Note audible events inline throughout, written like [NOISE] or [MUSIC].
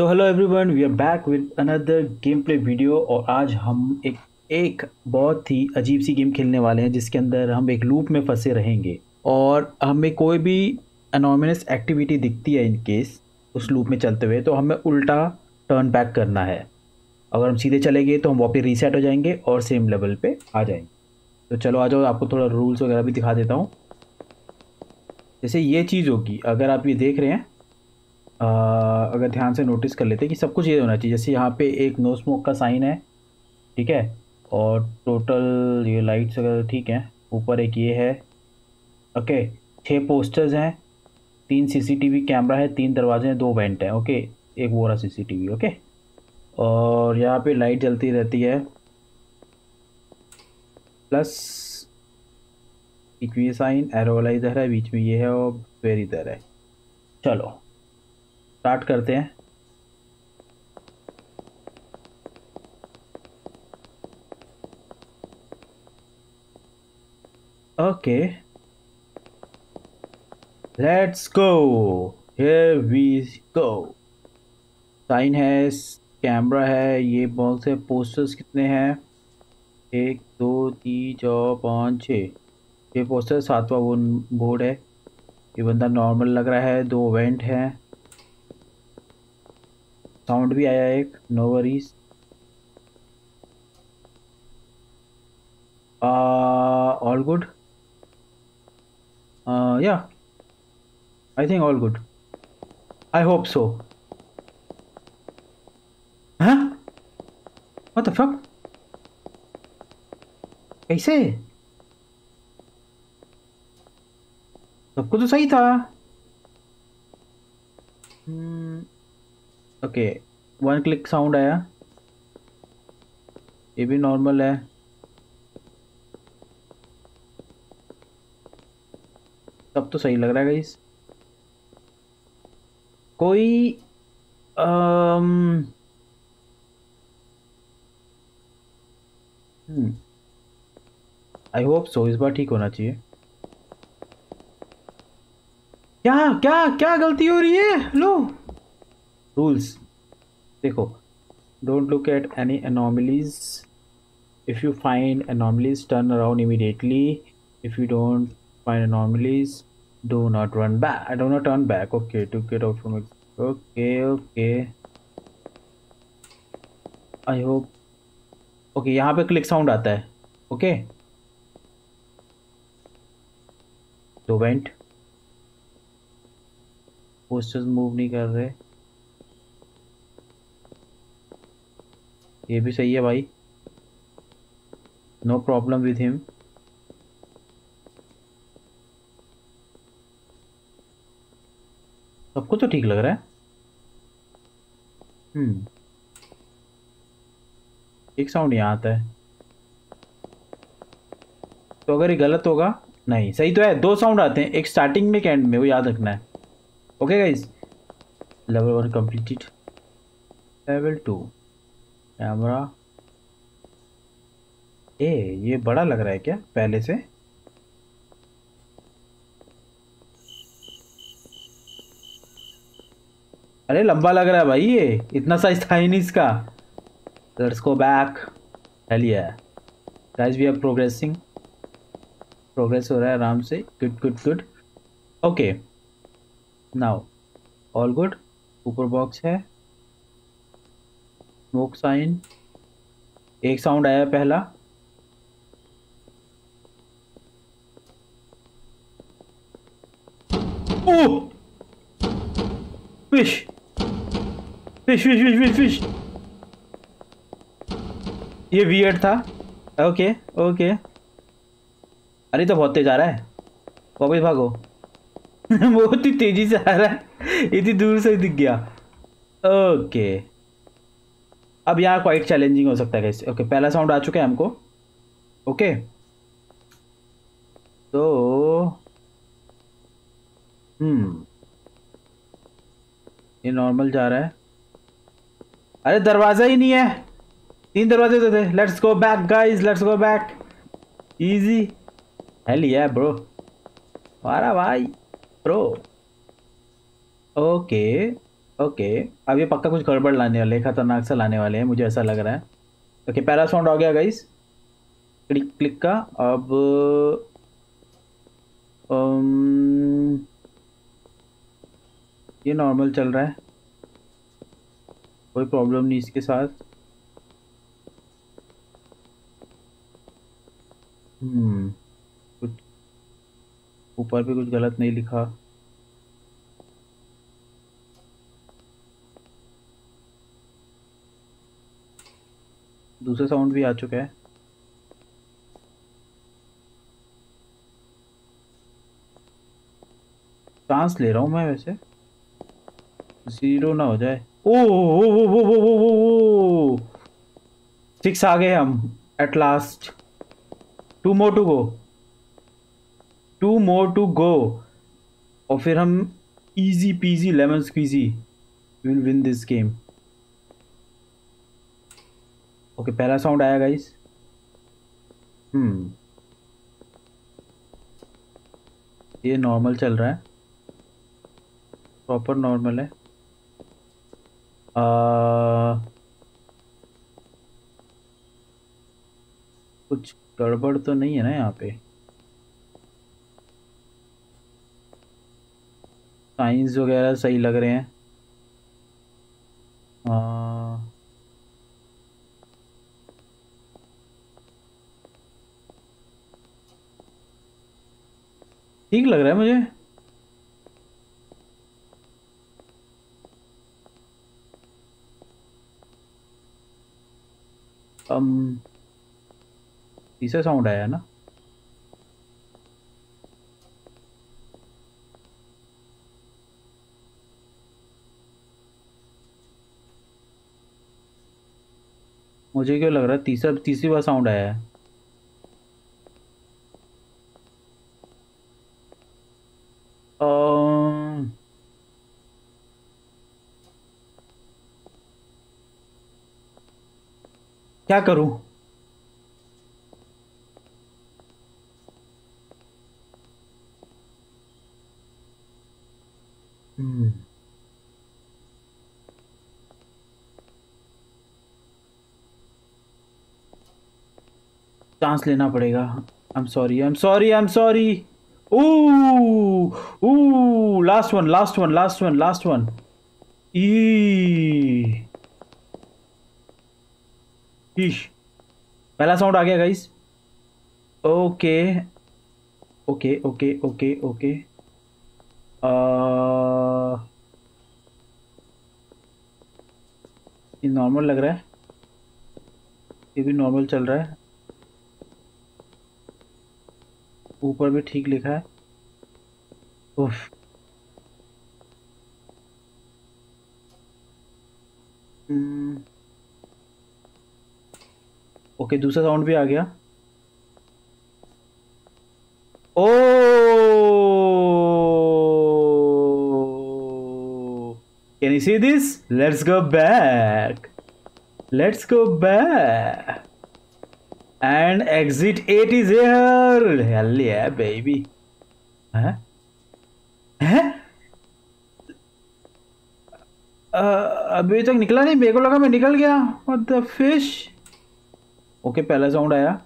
तो hello everyone we are back with another gameplay video और आज हम एक एक बहुत ही अजीब सी गेम खेलने वाले हैं जिसके अंदर हम एक लूप में फंसे रहेंगे और हमें कोई भी अनोमिनस एक्टिविटी दिखती है इन केस उस लूप में चलते हुए तो हमें उल्टा टर्न बैक करना है। अगर हम सीधे चले गए तो हम वापस रीसेट हो जाएँगे और सेम लेवल पे आ जाएँगे। तो चलो आ जाओ, आपको थोड़ा रूल्स वगैरह भी दिखा देता हूँ। जैसे ये चीज़ होगी, अगर आप ये देख रहे हैं अगर ध्यान से नोटिस कर लेते हैं कि सब कुछ ये होना चाहिए। जैसे यहाँ पे एक नो स्मोक का साइन है, ठीक है? और टोटल ये लाइट्स वगैरह ठीक हैं, ऊपर एक ये है ओके छः पोस्टर्स हैं, तीन सीसीटीवी कैमरा है, तीन दरवाजे हैं, दो वेंट हैं ओके एक वो रहा सीसीटीवी ओके और यहाँ पे लाइट जलती रहती है प्लस ये साइन एरो वाला इधर है, बीच में ये है और फिर इधर है। चलो। स्टार्ट करते हैं। Okay. Let's go here we go sign है कैमरा है, ये बहुत से पोस्टर्स कितने हैं? एक, दो, तीन, चार, पाँच छः ये पोस्टर सातवां बोर्ड है। ये बंदा नॉर्मल लग रहा है, दो वेंट हैं। साउंड भी आया एक no worries all good yeah I think all good I hope so हाँ What the fuck? कैसे? सबको तो सही था। ओके वन क्लिक साउंड आया। ये भी नॉर्मल है। तब तो सही लग रहा है गाइस कोई um, आई होप सो इस बार ठीक होना चाहिए। क्या क्या क्या गलती हो रही है? लो। रूल्स देखो don't look at any anomalies if you find anomalies turn around immediately if you don't find anomalies do not run back do not turn back okay to get out from okay okay I hope okay यहाँ पे click sound आता है. Okay तो went posters move नहीं कर रहे. ये भी सही है भाई। नो प्रॉब्लम विथ हिम सबको तो ठीक लग रहा है। हम्म। एक साउंड यहाँ आता है। तो अगर ये गलत होगा, नहीं, सही तो है, दो साउंड आते हैं, एक स्टार्टिंग में एंड में, वो याद रखना है। Okay guys level one completed level two camera. Uh, ये बड़ा लग रहा है क्या, पहले से? अरे, लंबा लग रहा है भाई ये। इतना साइज़ था ही नहीं इसका। Let's go back yeah guys, we are progressing progress हो रहा है आराम से। Good good good okay now all good ऊपर बॉक्स है। स्मोक साइन एक साउंड आया पहला। ओ fish fish fish fish fish fish ये वियर्ड था। ओके ओके अरे तो बहुत तेज आ रहा है। वापस भागो। [LAUGHS] बहुत ही तेज़ी से आ रहा है। इतनी दूर से दिख गया। ओके अब यहाँ क्वाइट चैलेंजिंग हो सकता है ओके पहला साउंड आ चुका है हमको। ओके तो हम्म। ये नॉर्मल जा रहा है। अरे, दरवाज़ा ही नहीं है। तीन दरवाजे तो थे। Let's go back guys let's go back easy hell yeah bro मारा भाई ब्रो ओके ओके अब ये पक्का कुछ गड़बड़ लाने वाले खतरनाक सा लाने वाले हैं मुझे ऐसा लग रहा है। ओके पहला साउंड आ गया गाइस क्लिक क्लिक का अब um, ये नॉर्मल चल रहा है। कोई प्रॉब्लम नहीं इसके साथ। हम्म कुछ ऊपर भी कुछ गलत नहीं लिखा। दूसरा साउंड भी आ चुका है चांस ले रहा हूँ मैं वैसे ज़ीरो ना हो जाए ओ सिक्स आ गए हम at last two more to go two more to go और फिर हम easy peasy lemon squeezy we'll win this game okay पहला साउंड आया गाइस हम्म ये नॉर्मल चल रहा है. प्रॉपर नॉर्मल है. आ, कुछ गड़बड़ तो नहीं है ना यहाँ पे? साइंस वगैरह सही लग रहे हैं. ठीक लग रहा है मुझे। um, तीसरा साउंड आया ना? मुझे क्यों लग रहा है तीसरा तीसरी बार साउंड आया है? क्या करूँ? चांस लेना पड़ेगा। I am sorry I am sorry I am sorry oh last one last one last one last one ईश पहला साउंड आ गया guys okay okay okay okay okay ये नॉर्मल लग रहा है। ये भी नॉर्मल चल रहा है। ऊपर भी ठीक लिखा है। उफ। ओके दूसरा साउंड भी आ गया ओ can you see this let's go back let's go back And exit 8 is here. Hell yeah, baby. Huh? Huh? अभी तक निकला नहीं मेरे को लगा मैं निकल गया द फ़िश ओके, पहला साउंड आया।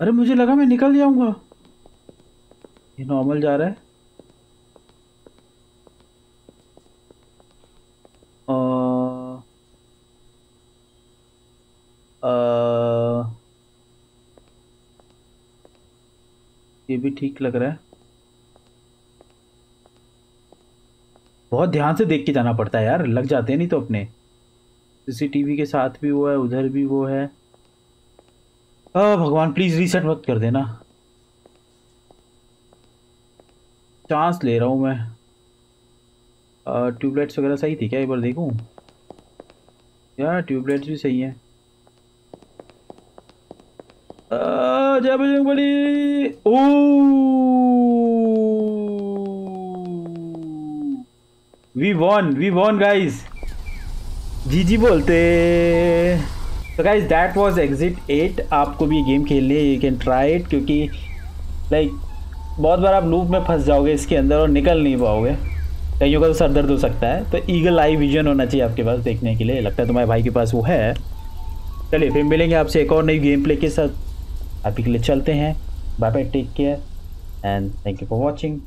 अरे, मुझे लगा मैं निकल जाऊँगा। ये नॉर्मल जा रहा है। ये भी ठीक लग रहा है। बहुत ध्यान से देख के जाना पड़ता है यार, लग जाते हैं नहीं तो अपने। सीसीटीवी के साथ भी वो है, उधर भी वो है। भगवान प्लीज़ रीसेट मत कर देना। चांस ले रहा हूँ मैं। ट्यूबलाइट्स वगैरह सही थी क्या एक बार देखूँ? यार ट्यूबलाइट्स भी सही हैं। जय Bajrangbali oh we won we won guys G G बोलते। तो guys that was exit eight आपको भी गेम खेलने यू कैन ट्राई इट क्योंकि लाइक बहुत बार आप लूप में फंस जाओगे इसके अंदर और निकल नहीं पाओगे। कईयों का तो सर दर्द हो सकता है। तो ईगल आई विजन होना चाहिए आपके पास देखने के लिए। लगता है तुम्हारे भाई के पास वो है। चलिए, फिर मिलेंगे आपसे एक और नई गेम प्ले के साथ। आपके लिए चलते हैं। Bye bye take care and thank you for watching